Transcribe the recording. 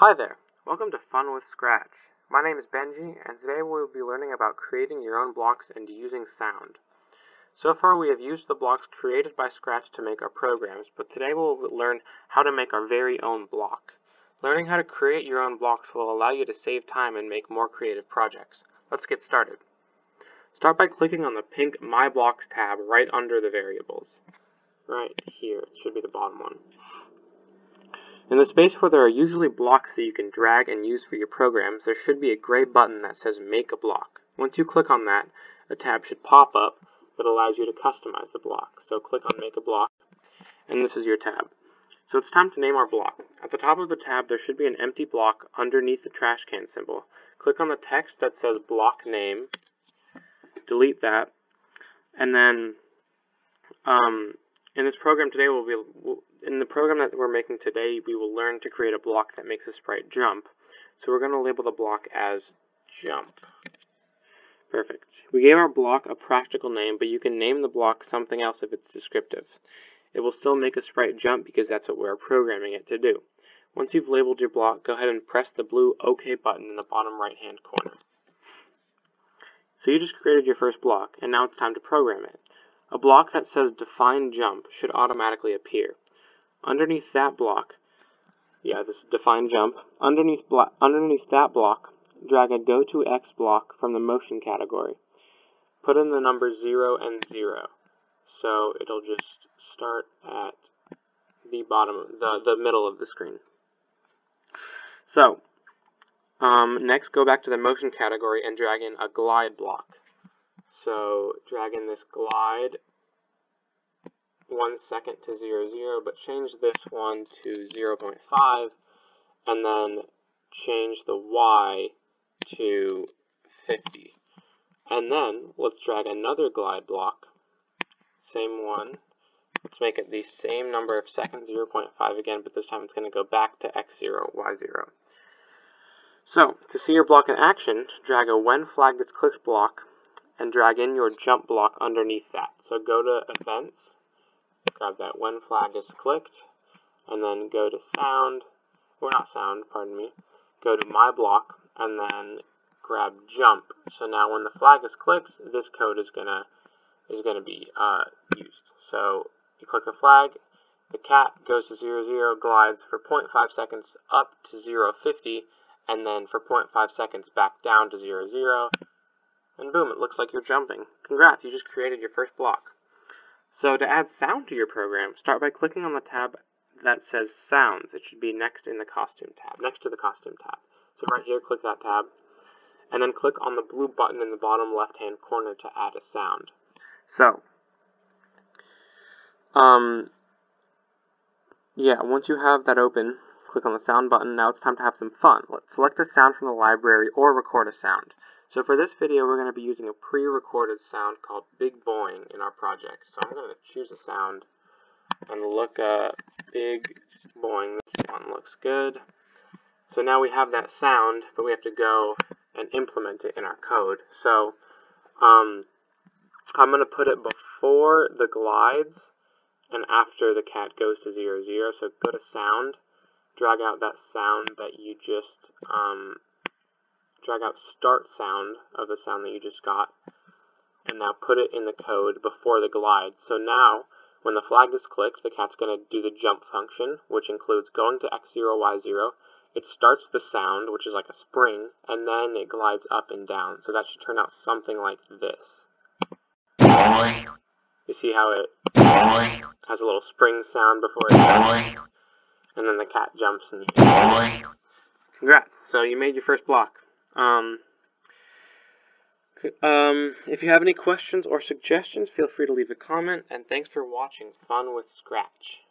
Hi there, welcome to Fun with Scratch. My name is Benji, and today we will be learning about creating your own blocks and using sound. So far we have used the blocks created by Scratch to make our programs, but today we'll learn how to make our very own block. Learning how to create your own blocks will allow you to save time and make more creative projects. Let's get started. Start by clicking on the pink My Blocks tab right under the variables. Right here, it should be the bottom one. In the space where there are usually blocks that you can drag and use for your programs, there should be a gray button that says Make a Block. Once you click on that, a tab should pop up that allows you to customize the block. So click on Make a Block, and this is your tab. So it's time to name our block. At the top of the tab, there should be an empty block underneath the trash can symbol. Click on the text that says Block Name, delete that, and then um, in this program today, we'll be in the program that we're making today, we will learn to create a block that makes a sprite jump. So we're going to label the block as jump. Perfect. We gave our block a practical name, but you can name the block something else if it's descriptive. It will still make a sprite jump because that's what we're programming it to do. Once you've labeled your block, go ahead and press the blue OK button in the bottom right hand corner. So you just created your first block, and now it's time to program it. A block that says define jump should automatically appear. Underneath that block, yeah, this is define jump, underneath, underneath that block, drag a go to X block from the motion category. Put in the numbers 0 and 0. So it'll just start at the bottom, the, the middle of the screen. So, um, next go back to the motion category and drag in a glide block. So drag in this glide one second to 0, 0, but change this one to 0 0.5, and then change the y to 50. And then let's drag another glide block, same one. Let's make it the same number of seconds, 0 0.5 again, but this time it's going to go back to x0, y0. So, to see your block in action, drag a when flag gets clicked block and drag in your jump block underneath that. So go to Events, grab that when flag is clicked, and then go to Sound, or not Sound, pardon me, go to My Block, and then grab Jump. So now when the flag is clicked, this code is gonna is gonna be uh, used. So you click the flag, the cat goes to 0, 0, glides for 0.5 seconds up to 0, 50, and then for 0.5 seconds back down to 0, 0, and boom, it looks like you're jumping. Congrats, you just created your first block. So to add sound to your program, start by clicking on the tab that says Sounds. It should be next in the Costume tab, next to the Costume tab. So right here, click that tab, and then click on the blue button in the bottom left-hand corner to add a sound. So, um, yeah, once you have that open, click on the sound button. Now it's time to have some fun. Let's select a sound from the library or record a sound. So for this video, we're going to be using a pre-recorded sound called Big Boing in our project. So I'm going to choose a sound and look at Big Boing. This one looks good. So now we have that sound, but we have to go and implement it in our code. So um, I'm going to put it before the glides and after the cat goes to 0, 0. So go to sound, drag out that sound that you just um, drag out start sound of the sound that you just got, and now put it in the code before the glide. So now, when the flag is clicked, the cat's going to do the jump function, which includes going to x0, y0. It starts the sound, which is like a spring, and then it glides up and down. So that should turn out something like this. You see how it has a little spring sound before it and then the cat jumps and Congrats, so you made your first block. Um, um, if you have any questions or suggestions, feel free to leave a comment, and thanks for watching Fun with Scratch.